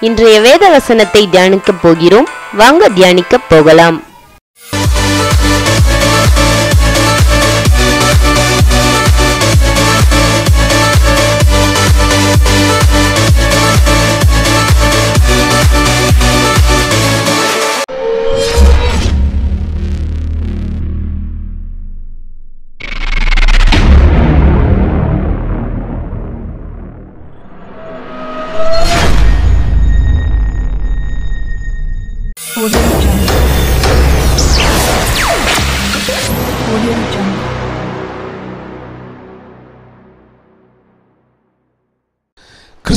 இன்றைய வேத வசனத்தை தியானிக்கப் போகிறோம். வாங்க தியானிக்கப் போகலாம்.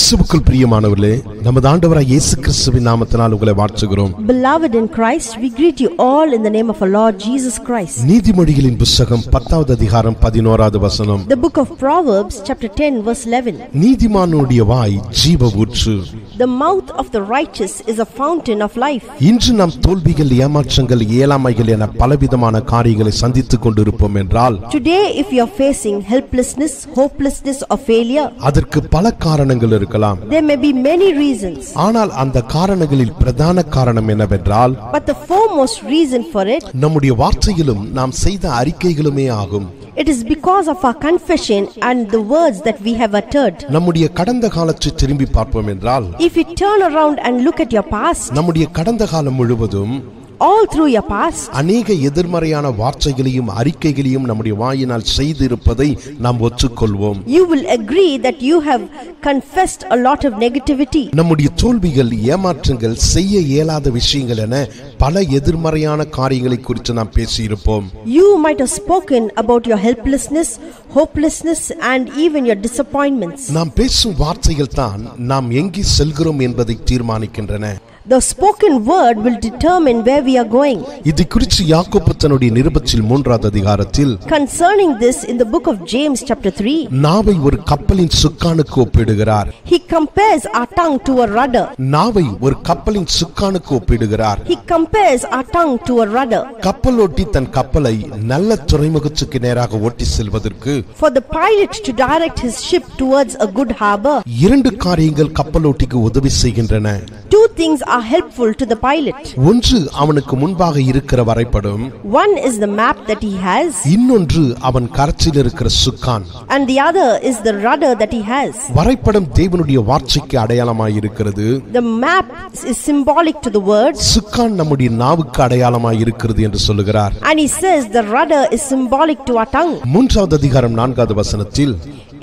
கிறிஸ்துவுக்குள் பிரியமானவர்களே நமது ஆண்டவராய் இயேசு கிறிஸ்துவின் நாமத்தினால் உங்களை வாழ்த்துகிறோம் Beloved in Christ, we greet you all in the name of our Lord Jesus Christ. நீதிமொழிகளின் புஸ்தகம் பத்தாவது அதிகாரம் பதினோராவது வசனம் The book of Proverbs, chapter 10, verse 11. நீதிமானுடைய வாய் ஜீவ ஊற்று The mouth of the righteous is a fountain of life. இன்று நாம் தோல்விகள் ஏமாற்றங்கள் இயலாமைகள் என பலவிதமான காரியங்களை சந்தித்துக் கொண்டிருப்போம் என்றால் Today, if you are facing helplessness, hopelessness, or failure, அதற்கு பல காரணங்கள் இருக்கலாம் there may be many reasons. ஆனால் அந்த காரணங்களில் பிரதான காரணம் என்னவென்றால் But the foremost reason for it, நம்முடைய வார்த்தையிலும் நாம் செய்த அறிக்கைகளுமே ஆகும் it is because of our confession and the words that we have uttered. நம்முடைய கடந்த காலத்தை திரும்பி பார்ப்போம் என்றால் If you turn around and look at your past, நம்முடைய கடந்த காலம் முழுவதும் all through your past, அநேக எதிர்மறையான வார்த்தைகளையும் அறிக்கைகளையும் நம்முடைய வாயினால் செய்திருப்பதை நாம் ஒத்துக்கொள்வோம் you will agree that you have confessed a lot of negativity. நம்முடைய தோல்விகள் ஏமாற்றங்கள் செய்ய இயலாத விஷயங்கள் என பல எதிர்மறையான காரியங்களை குறித்து நாம் பேசியிருப்போம் You might have spoken about your helplessness, hopelessness, and even your disappointments. நாம் பேசும் வார்த்தைகள் தான் நாம் எங்கே செல்கிறோம் என்பதை தீர்மானிக்கின்றன The spoken word will determine where we are going. இது குறித்து யாக்கோப்பு தன்னுடைய நிருபத்தில் மூன்றாவது அதிகாரத்தில் Concerning this, in the book of James, chapter 3, நாவை ஒரு கப்பலின் சுக்கானுக்கு ஒப்பிடுகிறார் he compares our tongue to a rudder. நாவை ஒரு கப்பலின் சுக்கானுக்கு ஒப்பிடுகிறார் He compares our tongue to a rudder. கப்பலோட்டி தன் கப்பலை நல்ல துறைமுகத்துக்கு நேராக ஓட்டி செல்வதற்கு For the pilot to direct his ship towards a good harbor, இரண்டு காரியங்கள் கப்பலோட்டிக்கு உதவி செய்கின்றன two things are helpful to the pilot. ஒன்று அவனுக்கு முன்பாக இருக்கிற வரைபடம் One is the map that he has, இன்னொன்று அவன் கரத்தில் இருக்கிற சுக்கான் and the other is the rudder that he has. வரைபடம் தேவனுடைய வார்த்தைக்கு அடையாளமாய் இருக்கிறது The map is symbolic to the word, சுக்கான் நம்முடைய நாவுக்கு அடையாளமாய் இருக்கிறது என்று சொல்லுகிறார் and he says the rudder is symbolic to our tongue. மூன்றாவது அதிகாரம் நான்காவது வசனத்தில்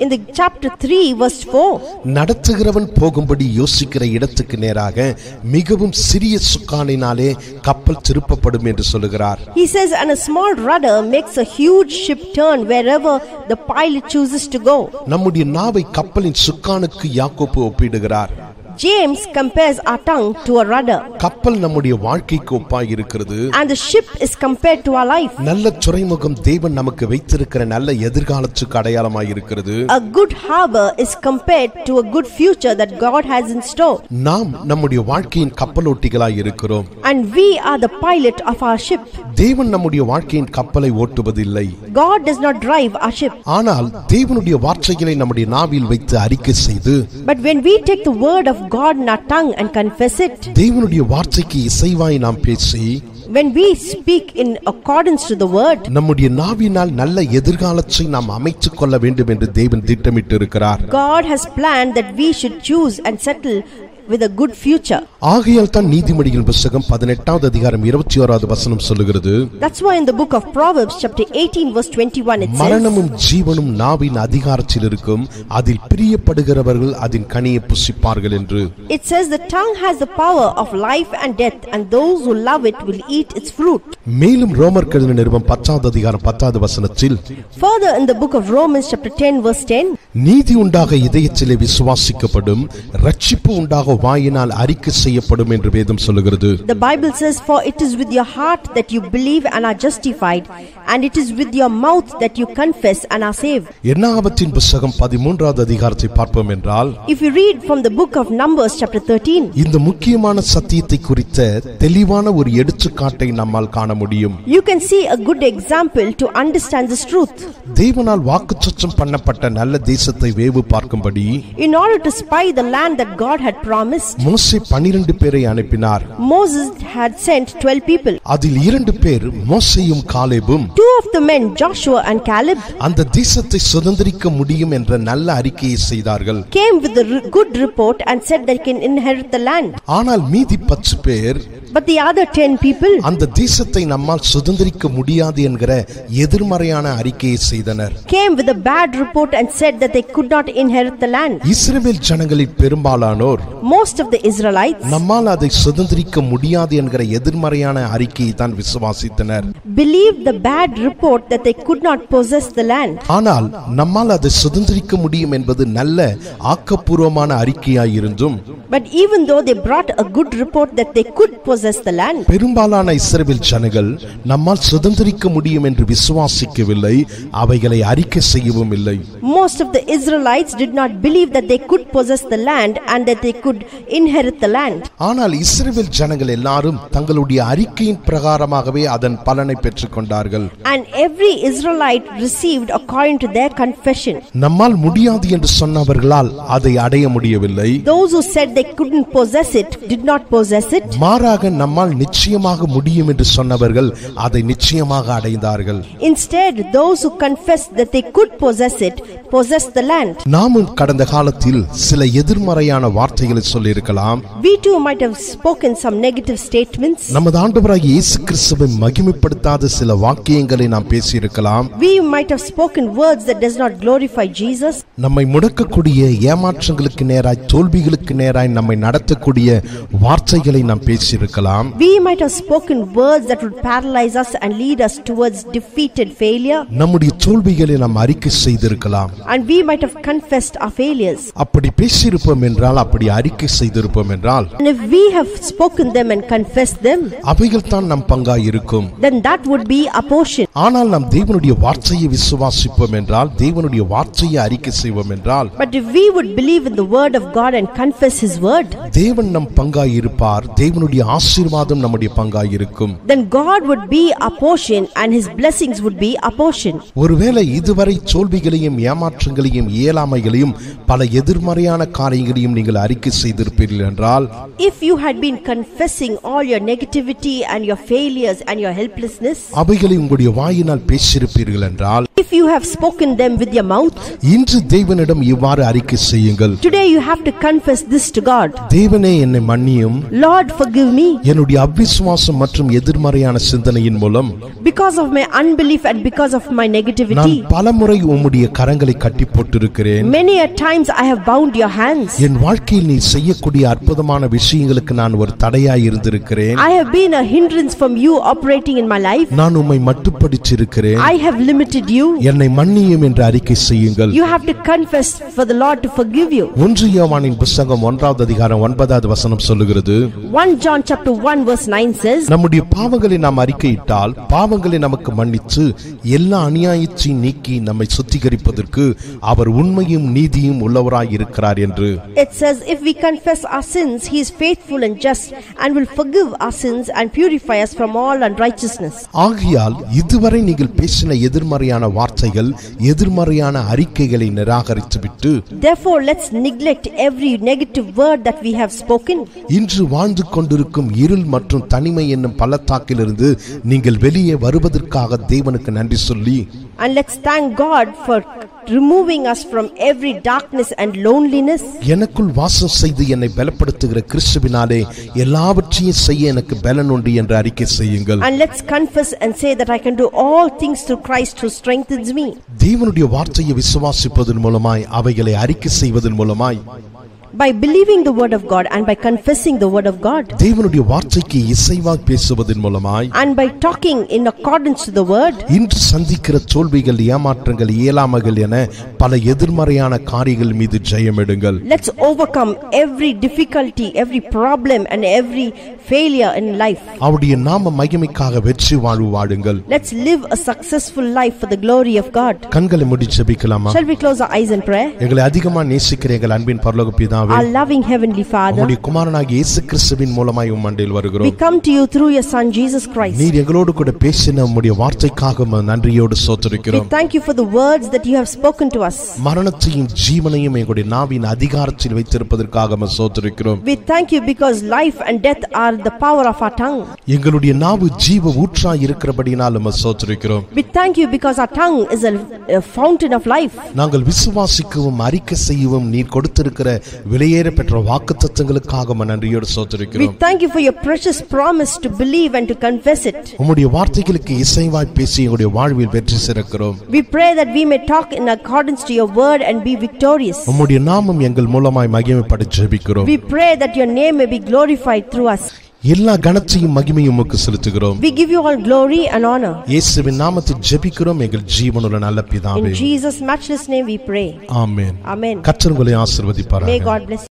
In the chapter 3, verse 4, நடத்துகிறவன் போகும்படி யோசிக்கிற இடத்துக்கு நேராக மிகவும் சிறிய சுக்கானினாலே கப்பல் திருப்பப்படும் என்று சொல்லுகிறார். He says, and a small rudder makes a huge ship turn wherever the pilot chooses to go. நம்முடைய நாவை கப்பலின் சுக்கானுக்கு யாக்கோப்பு ஒப்பிடுகிறார். James compares our tongue to a rudder, கப்பல் நம்முடைய வாழ்க்கைக்கு ஒப்பாய் இருக்கிறது and the ship is compared to our life. நல்ல துறைமுகம் தேவன் நமக்கு வைத்திருக்கிற நல்ல எதிர்காலத்துக்கு அடையாளமாய் இருக்கிறது A good harbor is compared to a good future that God has in store, நாம் நம்முடைய வாழ்க்கையின் கப்பலோட்டிகளாய் இருக்கிறோம் and we are the pilot of our ship. தேவன் நம்முடைய வாழ்க்கையின் கப்பலை ஓட்டுவதில்லை God does not drive our ship. ஆனால் தேவனுடைய வார்த்தைகளை நம்முடைய நாவில் வைத்து அறிக்கை செய்து But when we take the word of God in our tongue and confess it, தேவனுடைய வார்த்தைக்கு இசைவாய் நாம் பேசி when we speak in accordance to the word, நம்முடைய நாவினால் நல்ல எதிர்காலத்தை நாம் அமைத்துக் கொள்ள வேண்டும் என்று தேவன் திட்டமிட்டு இருக்கிறார் God has planned that we should choose and settle with a good future. ஆகையால் தான் நீதிமொழியின் புஸ்தகம் பதினெட்டாவது அதிகாரம் இருபத்தி ஓராவது வசனம் சொல்லுகிறது That's why in the book of Proverbs, chapter 18, verse 21, it says, மரணமும் ஜீவனும் நாவின் அதிகாரத்தில் இருக்கும் அதில் பிரியப்படுகிறவர்கள் அதன் கனியை புசிப்பார்கள் என்று It says, The tongue has the power of life and death, and those who love it will eat its fruit. மேலும் ரோமர் கழுதின நிருபம் பத்தாவது அதிகாரம் பத்தாவது வசனத்தில் Further in the book of Romans, chapter 10, verse 10, நீதி உண்டாக இதயத்திலே விசுவாசிக்கப்படும் ரட்சிப்பு உண்டாக வாயினால் அறிக்கை செய்யப்படும் என்று வேதம் சொல்லுகிறது the Bible says, For it is with your heart that you believe and are justified, and it is with your mouth that you confess and are saved. என்னாகமத்தின் புஸ்தகம் பதிமூன்றாவது அதிகாரத்தை பார்ப்போம் என்றால் If you read from the book of Numbers, chapter 13, இந்த முக்கியமான சத்தியத்தை குறித்த தெளிவான ஒரு எடுத்துக்காட்டை நம்மால் காண முடியும் you can see a good example to understand this truth. தேவனால் வாக்குச்சத்தம் பண்ணப்பட்ட நல்ல தேசத்தை வேவு பார்க்கும்படி In order to spy the land that God had promised, மோசே பனிரெண்டு பேரை அனுப்பினார் Moses had sent 12 people. அதில் இரண்டு பேர் மோசேயும் காலேபும் Two of the men, Joshua and Caleb, அந்த தேசத்தை சுதந்திரிக்க முடியும் என்ற நல்ல அறிக்கையை செய்தார்கள் came with a good report and said they can inherit the land. ஆனால் மீதி பத்து பேர் But the other 10 people அந்த தேசத்தை நம்மால் சுதந்திரிக்க முடியாது என்கிற எதிர்மறையான அறிக்கையை செய்தனர் came with a bad report and said that they could not inherit the land. இஸ்ரவேல் ஜனங்களில் பெரும்பாலானோர் Most of the Israelites நம்மால் அதை சுதந்திரிக்க முடியாது என்கிற எதிர்மறையான அறிக்கையை தான் விசுவாசித்தனர் believed the bad report that they could not possess the land. ஆனால் நம்மால் அதை சுதந்திரிக்க முடியும் என்பது நல்ல ஆக்கப்பூர்வமான அறிக்கையாயிருந்தும் But even though they brought a good report that they could possess the land, பெரும்பாலான இஸ்ரவேல் ஜனங்கள் நம்மால் சுதந்திரிக்க முடியும் என்று விசுவாசிக்கவில்லை அவைகளை அறிக்கை செய்யவும் இல்லை most of the Israelites did not believe that they could possess the land and that they could inherit the land. ஆனால் இஸ்ரவேல் ஜனங்கள் எல்லாரும் தங்களுடைய அறிக்கையின் பிரகாரமாகவே அதன் பலனை பெற்றுக்கொண்டார்கள் And every Israelite received according to their confession. நம்மால் முடியாது என்று சொன்னவர்களால் அதை அடைய முடியவில்லை Those who said they couldn't possess it did not possess it. மாறாக நம்மால் நிச்சயமாக முடியும் என்று சொன்னவர்கள் அதை நிச்சயமாக அடைந்தார்கள் Instead, those who confessed that they could possess it possessed the land. நாமும் கடந்த காலத்தில் சில எதிர்மறையான வார்த்தைகளை சொல்லியிருக்கலாம் We too might have spoken some negative statements. நமது ஆண்டவராகிய இயேசு கிறிஸ்துவை மகிமைப்படுத்தாத சில வாக்கியங்களை நாம் பேசியிருக்கலாம் We might have spoken words that does not glorify Jesus. நம்மை முடக்கக்கூடிய ஏமாற்றங்களுக்கு நேராய் தோல்விகளுக்கு நேராய் நம்மை நடத்தக்கூடிய வார்த்தைகளை நாம் பேசியிருக்கலாம் We might have spoken words that would paralyze us and lead us towards defeat and failure. நம்முடைய தோல்விகளை நாம் அறிக்கை செய்திருக்கலாம் And we might have confessed our failures. அப்படி பேசியிருப்போம் என்றால் அப்படி அறிக்கை செய்திருப்போம் என்றால் And if we have spoken them and confessed them, அவைகள் தான் நம் பங்காய் இருக்கும் then that would be a portion. ஆனால் நாம் தேவனுடைய வார்த்தையை விசுவாசிப்போம் என்றால் தேவனுடைய வார்த்தையை அறிக்கை செய்வோம் என்றால் But if we would believe in the word of God and confess his word, தேவன் நம் பங்காய் இருப்பார் தேவனுடைய ஆசீர்வாதம் நம்முடைய பங்காய் இருக்கும் then God would be a portion and his blessings would be a portion. ஒருவேளை இதுவரை தோல்விகளையும் ஏமாற்றங்களையும் இயலாமைகளையும் பல எதிர்மறையான காரியங்களையும் நீங்கள் அறிக்கை செய்திருப்பீர்கள் என்றால் If you had been confessing all your negativity and your failures and your helplessness, அவைகளை உங்களுடைய வாயினால் பேசியிருப்பீர்கள் என்றால் if you have spoken them with your mouth, இன்று தேவனிடம் இவ்வாறு அறிக்கை செய்யுங்கள் today you have to confess this to God. தேவனே என்னை மன்னியும் Lord, forgive me என்னுடைய அவிசுவாசம் மற்றும் எதிர்மறையான சிந்தனையின் மூலம் because of my unbelief and because of my நான் negativity. பலமுறை உம்முடைய கரங்களை கட்டி போட்டிருக்கிறேன் Many a times I have bound your hands. என் வாழ்க்கையில் நீ செய்யக்கூடிய அற்புதமான விஷயங்களுக்கு நான் ஒரு தடையாய் இருந்திருக்கிறேன் I have been a hindrance from you operating in my life. நான் உம்மை மட்டுப்படுத்தியிருக்கிறேன் I have limited you. என்னை மன்னியும் என்று அறிக்கை செய்யுங்கள் You have to confess for the Lord to forgive you. ஒன்று யோவானின் புஸ்தகம் ஒன்றாவது அதிகாரம் ஒன்பதாவது வசனம் சொல்லுகிறது 1 John chapter 1 verse 9 says, நம்முடைய பாவங்களை நாம் அறிக்கையிட்டால் பாவங்களை நமக்கு மன்னித்து எல்லா அநியாயத்தையும் நீக்கி நம்மை சுத்திகரிப்பதற்கு அவர் உண்மையும் நீதியும் உள்ளவராய் இருக்கிறார் என்று It says, If we confess our sins, He is faithful and just and will forgive our sins and purify us from all unrighteousness. ஆகையால் இதுவரை நீங்கள் பேசின எதிர்மறையான வார்த்தைகள் எதிர்மறையான அறிக்கைகளை நிராகரித்துவிட்டு Therefore, let's neglect every negative word that we have spoken. இன்று வாழ்ந்து கொண்டிருக்கும் இருள் மற்றும் தனிமை என்னும் பள்ளத்தாக்கிலிருந்து நீங்கள் வெளியே வருவதற்காக தேவனுக்கு நன்றி சொல்லி And let's thank God for removing us from every darkness and loneliness. எனக்குள் வாசம் செய்து என்னை பலப்படுத்துகிற கிறிஸ்துவினாலே எல்லாவற்றையும் செய்ய எனக்கு பலன் உண்டு என்று அறிக்கை செய்யுங்கள் And let's confess and say that I can do all things through Christ who strengthens me. தேவனுடைய வார்த்தையை விசுவாசிப்பதன் மூலமாய் அவைகளை அறிக்கை செய்வதன் மூலமாய் By believing the word of God and by confessing the word of God தேவனுடைய வார்த்தைக்கு இசைவாய் பேசுவதன் மூலமாய் and by talking in accordance to the word, இன்று சந்திக்கிற தோல்விகள் ஏமாற்றங்கள் இயலாமைகள் என பல எதிர்மறையான காரியங்கள் மீது ஜெயமிடுங்கள் let's overcome every difficulty, every problem and every failure in life. அவருடைய நாம மகிமைக்காக வெற்றி வாழ்வு வாழுங்கள் Let's live a successful life for the glory of God. கண்களை முடி ஜெபிக்கலாமா Shall we close our eyes in prayer? எங்களை அதிகமா நேசிக்கிற எங்கள் அன்பின் பரலோக பிதாவே பிதாவே our loving Heavenly Father, உம்முடைய குமாரனாகிய இயேசு கிறிஸ்துவின் மூலமாய் உம் மண்டையில் we வருகிறோம் come to you through your Son Jesus Christ. நீர் எங்களோடு கூட பேசின உம்முடைய வார்த்தைக்காக உம்மை நன்றியோடு We சோத்திருக்கிறோம் thank you for the words that you have spoken to us. மரணத்தையும் ஜீவனையும் எங்களுடைய நாவின் அதிகாரத்தில் வைத்திருப்பதற்காக உம்மை சோத்திருக்கிறோம் We thank you because life and death are the power of our tongue. எங்களுடைய நாவு ஜீவ ஊற்றாய் இருக்கிறபடினால் உம்மை சோத்திருக்கிறோம் We thank you because our tongue is a, a fountain of life. நாங்கள் விசுவாசிக்கவும் அறிக்கை செய்யவும் நீர் கொடுத்திருக்கிற விலையேற பெற்ற வாக்குத்தத்தங்களுக்காக உம்மை நன்றியோடு We சோத்திருக்கிறோம் thank you for your precious promise to believe and to confess it. உம்முடைய வார்த்தைகளுக்கு இசைவாய் பேசி எங்களுடைய வாழ்வில் வெற்றி சிறக்கிறோம் We pray that we may talk in accordance to your word and be victorious. உம்முடைய நாமம் எங்கள் மூலமாய் மகிமைப்பட ஜெபிக்கிறோம் We pray that your name may be glorified through us. எல்லா கனத்தையும் மகிமையும் உமக்கு செலுத்துகிறோம். We give you all glory and honor. இயேசுவின் நாமத்தில் ஜெபிக்கிறோம். எங்கள் ஜீவனுள்ள நல்ல In பிதாவே. Jesus' matchless name we pray. Amen. Amen. கர்த்தர் உங்களை May ஆசீர்வதிப்பாராக God bless you.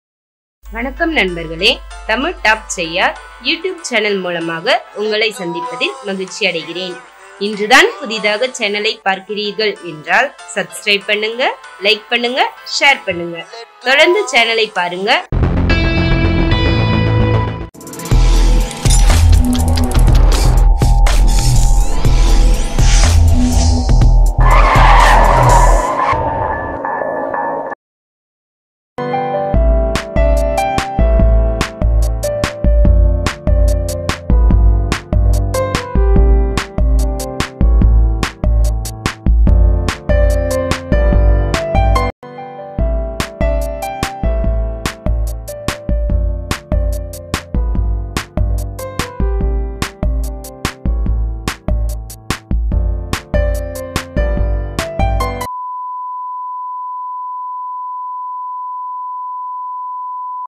வணக்கம் நண்பர்களே. தமிழ் டாப் செய்யா யூடியூப் சேனல் மூலமாக உங்களை சந்திப்பதில் மகிழ்ச்சி அடைகிறேன். இன்றுதான் புதிதாக சேனலை பார்க்கிறீர்கள் என்றால் சப்ஸ்கிரைப் பண்ணுங்க லைக் பண்ணுங்க ஷேர் பண்ணுங்க. தொடர்ந்து சேனலை பாருங்க.